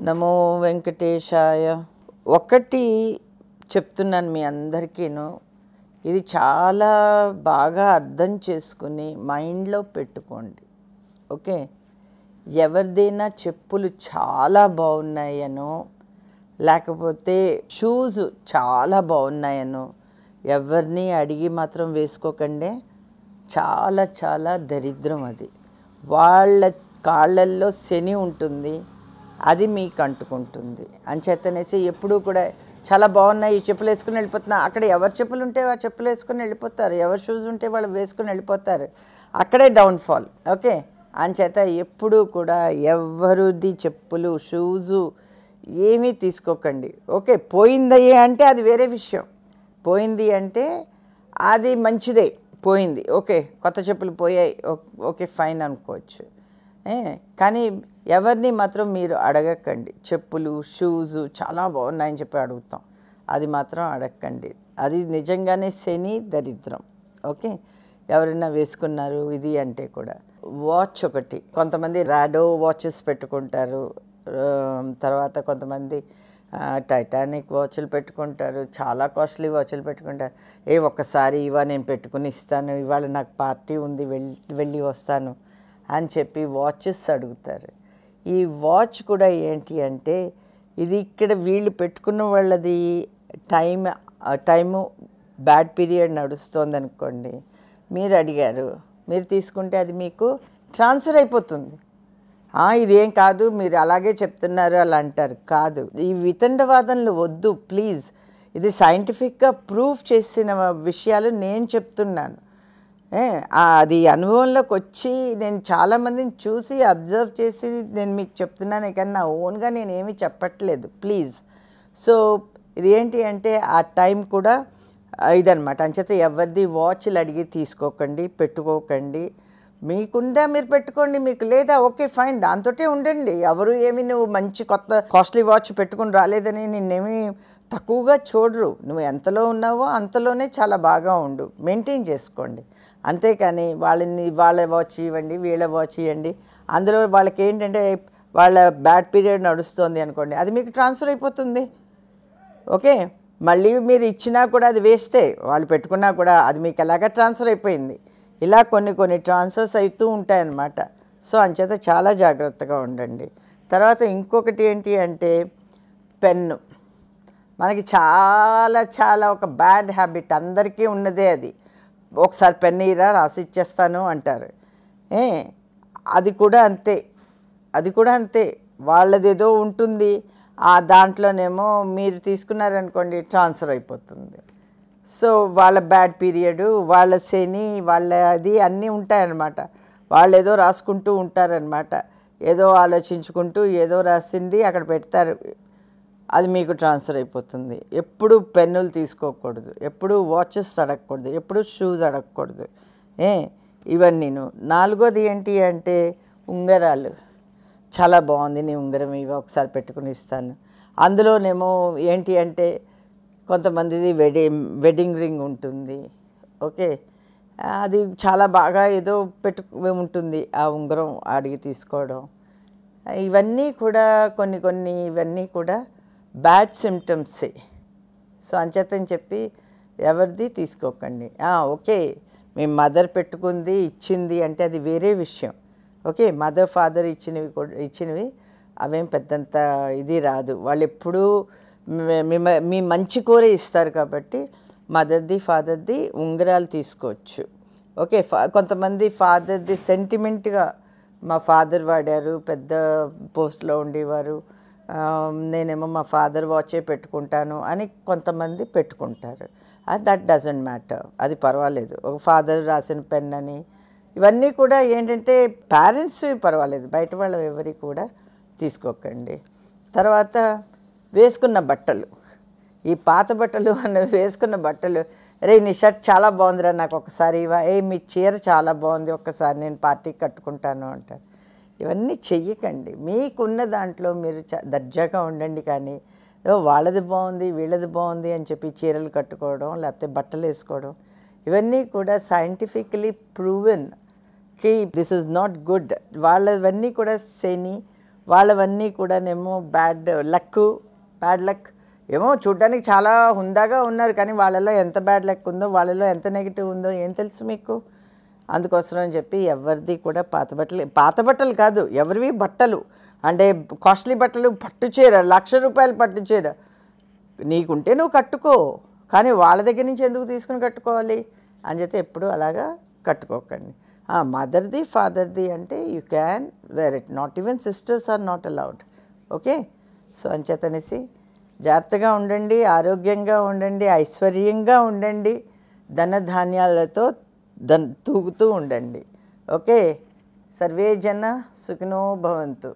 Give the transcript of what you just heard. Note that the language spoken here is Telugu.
నమో వెంకటేశాయ. ఒకటి చెప్తున్నాను మీ అందరికీను. ఇది చాలా బాగా అర్థం చేసుకుని మైండ్లో పెట్టుకోండి. ఓకే? ఎవరిదైనా చెప్పులు చాలా బాగున్నాయనో లేకపోతే షూస్ చాలా బాగున్నాయనో ఎవరిని అడిగి మాత్రం వేసుకోకండి. చాలా చాలా దరిద్రం అది. వాళ్ళ కాళ్ళల్లో శని ఉంటుంది. అది మీకు అంటుకుంటుంది. అంచేతనేసి ఎప్పుడూ కూడా చాలా బాగున్నాయి ఈ చెప్పులు వేసుకుని వెళ్ళిపోతున్నా. అక్కడ ఎవరు చెప్పులు ఉంటే ఆ చెప్పులు వేసుకుని వెళ్ళిపోతారు. ఎవరు షూస్ ఉంటే వాళ్ళు వేసుకుని వెళ్ళిపోతారు. అక్కడే డౌన్ఫాల్ ఓకే? అంచేత ఎప్పుడూ కూడా ఎవరిది చెప్పులు షూజు ఏమీ తీసుకోకండి. ఓకే? పోయిందయ్యే అంటే అది వేరే విషయం. పోయింది అంటే అది మంచిదే పోయింది. ఓకే? కొత్త చెప్పులు పోయాయి ఓ- ఓకే ఫైన్ అనుకోవచ్చు. కానీ ఎవరిని మాత్రం మీరు అడగకండి. చెప్పులు షూస్ చాలా బాగున్నాయని చెప్పి అడుగుతాం. అది మాత్రం అడగకండి. అది నిజంగానే శని దరిద్రం. ఓకే? ఎవరైనా వేసుకున్నారు ఇది అంటే కూడా. వాచ్ ఒకటి. కొంతమంది రాడో వాచెస్ పెట్టుకుంటారు. తర్వాత కొంతమంది టైటానిక్ వాచ్లు పెట్టుకుంటారు. చాలా కాస్ట్లీ వాచ్లు పెట్టుకుంటారు. ఏ ఒక్కసారి ఇవా నేను పెట్టుకుని ఇస్తాను. ఇవాళ నాకు పార్టీ ఉంది వెళ్ళి వెళ్ళి వస్తాను. అని చెప్పి వాచెస్ అడుగుతారు. ఈ వాచ్ కూడా ఏంటి అంటే ఇది ఇక్కడ వీళ్ళు పెట్టుకున్న వాళ్ళది టైం టైము బ్యాడ్ పీరియడ్ నడుస్తుంది అనుకోండి మీరు అడిగారు మీరు తీసుకుంటే అది మీకు ట్రాన్స్ఫర్ అయిపోతుంది. ఇదేం కాదు మీరు అలాగే చెప్తున్నారు అలా అంటారు. కాదు ఈ వితండవాదనలు వద్దు ప్లీజ్. ఇది సైంటిఫిక్గా ప్రూఫ్ చేసిన విషయాలు నేను చెప్తున్నాను. అది అనుభవంలోకి వచ్చి నేను చాలామందిని చూసి అబ్జర్వ్ చేసి నేను మీకు చెప్తున్నాను కానీ నా ఓన్గా నేనేమి చెప్పట్లేదు ప్లీజ్. సో ఇది ఏంటి అంటే ఆ టైం కూడా ఇదనమాట అంచేత ఎవరిది వాచ్లు అడిగి తీసుకోకండి పెట్టుకోకండి. మీకుందా మీరు పెట్టుకోండి మీకు లేదా ఓకే ఫైన్ దాంతోటే ఉండండి. ఎవరు ఏమి నువ్వు మంచి కొత్త కాస్ట్లీ వాచ్ పెట్టుకుని రాలేదని నిన్నేమి తక్కువగా చూడరు. నువ్వు ఎంతలో ఉన్నావో అంతలోనే చాలా బాగా ఉండు. మెయింటైన్ చేసుకోండి. అంతేకాని వాళ్ళని వాళ్ళ వాచ్ ఇవ్వండి వీళ్ళ వాచ్ ఇవ్వండి. అందులో వాళ్ళకి ఏంటంటే వాళ్ళ బ్యాడ్ పీరియడ్ నడుస్తుంది అనుకోండి అది మీకు ట్రాన్స్ఫర్ అయిపోతుంది. ఓకే? మళ్ళీ మీరు ఇచ్చినా కూడా అది వేస్టే. వాళ్ళు పెట్టుకున్నా కూడా అది మీకు ఎలాగ ట్రాన్స్ఫర్ అయిపోయింది. ఇలా కొన్ని కొన్ని ట్రాన్స్ఫర్స్ అవుతూ ఉంటాయన్నమాట. సో అంచేత చాలా జాగ్రత్తగా ఉండండి. తర్వాత ఇంకొకటి ఏంటి అంటే పెన్ను. మనకి చాలా చాలా ఒక బ్యాడ్ హ్యాబిట్. అందరికీ ఉన్నదే అది. ఒకసారి పెన్ రాసిచ్చేస్తాను రాసి ఇచ్చేస్తాను అంటారు. ఏ అది కూడా అంతే. అది కూడా అంతే. వాళ్ళదేదో ఉంటుంది. ఆ దాంట్లోనేమో మీరు తీసుకున్నారనుకోండి ట్రాన్స్ఫర్ అయిపోతుంది. సో వాళ్ళ బ్యాడ్ పీరియడ్ వాళ్ళ శని వాళ్ళ అది అన్నీ ఉంటాయన్నమాట. వాళ్ళు ఏదో రాసుకుంటూ ఉంటారనమాట ఏదో ఆలోచించుకుంటూ ఏదో రాసింది అక్కడ పెడతారు. అది మీకు ట్రాన్స్ఫర్ అయిపోతుంది. ఎప్పుడు పెన్నులు తీసుకోకూడదు. ఎప్పుడు వాచెస్ అడగకూడదు. ఎప్పుడు షూస్ అడగకూడదు. ఏ? ఇవన్నీను. నాలుగోది ఏంటి అంటే ఉంగరాలు. చాలా బాగుంది నీ ఉంగరం. ఇవి ఒకసారి పెట్టుకుని ఇస్తాను. అందులోనేమో ఏంటి అంటే కొంతమందిది వెడ్డింగ్ వెడ్డింగ్ రింగ్ ఉంటుంది. ఓకే? అది చాలా బాగా ఏదో పెట్టు ఉంటుంది ఆ ఉంగరం అడిగి తీసుకోవడం. ఇవన్నీ కూడా కొన్ని కొన్ని ఇవన్నీ కూడా బ్యాడ్ సిమ్టమ్సే సో అంచేతని చెప్పి ఎవరిది తీసుకోకండి. ఓకే. మీ మదర్ పెట్టుకుంది ఇచ్చింది అంటే అది వేరే విషయం. ఓకే మదర్ ఫాదర్ ఇచ్చినవి కూడా ఇచ్చినవి అవేం పెద్దంత ఇది రాదు. వాళ్ళు ఎప్పుడూ మీ- మీ- మంచి కోరే ఇస్తారు కాబట్టి మదర్ది ఫాదర్ది ఉంగరాలు తీసుకోవచ్చు. ఓకే ఫా కొంతమంది ఫాదర్ది సెంటిమెంట్గా మా ఫాదర్ వాడారు పెద్ద పోస్ట్లో ఉండేవారు. నేనేమో మా ఫాదర్ వాచే పెట్టుకుంటాను అని కొంతమంది పెట్టుకుంటారు. దట్ డజంట్ మ్యాటర్ అది పర్వాలేదు. ఒక ఫాదర్ రాసిన పెన్ అని. ఇవన్నీ కూడా ఏంటంటే పేరెంట్స్ పర్వాలేదు. బయట వాళ్ళ ఎవరి కూడా తీసుకోకండి. తర్వాత వేసుకున్న బట్టలు. ఈ పాత బట్టలు అన్న వేసుకున్న బట్టలు. రే నీ షర్ట్ చాలా బాగుందిరా నాకు ఒకసారి ఇవా ఏ మీ చీర చాలా బాగుంది. ఒక్కసారి నేను పార్టీకి కట్టుకుంటాను అంటారు. ఇవన్నీ చెయ్యకండి. మీకున్న దాంట్లో మీరు చ దర్జాగా ఉండండి కానీ వాళ్ళది బాగుంది వీళ్ళది బాగుంది అని చెప్పి చీరలు కట్టుకోవడం లేకపోతే బట్టలు వేసుకోవడం ఇవన్నీ కూడా సైంటిఫికలీ ప్రూవెన్కి దిస్ ఇస్ నాట్ గుడ్. వాళ్ళవన్నీ కూడా శని వాళ్ళవన్నీ కూడానేమో బ్యాడ్ లక్ బ్యాడ్ లక్. ఏమో చూడ్డానికి చాలా హుందాగా ఉన్నారు కానీ వాళ్ళలో ఎంత బ్యాడ్ లక్ ఉందో వాళ్ళలో ఎంత నెగిటివ్ ఉందో ఏం తెలుసు మీకు? అందుకోసం అని చెప్పి ఎవరిది కూడా పాత బట్టలు పాత బట్టలు కాదు ఎవరివి? బట్టలు. అంటే కాస్ట్లీ బట్టలు పట్టు చీర లక్ష రూపాయలు పట్టు చీర. నీకుంటే నువ్వు కట్టుకో కానీ వాళ్ళ దగ్గర నుంచి ఎందుకు తీసుకుని కట్టుకోవాలి? అని చెప్తే ఎప్పుడు అలాగా కట్టుకోకండి. మదర్ది ఫాదర్ది అంటే you can wear it. Not even sisters are not allowed okay? So అంచేతనేసి జాగ్రత్తగా ఉండండి ఆరోగ్యంగా ఉండండి ఐశ్వర్యంగా ఉండండి ధనధాన్యాలతో దన్ తూగుతూ ఉండండి. ఓకే? సర్వే జన సుఖినో భవంతు.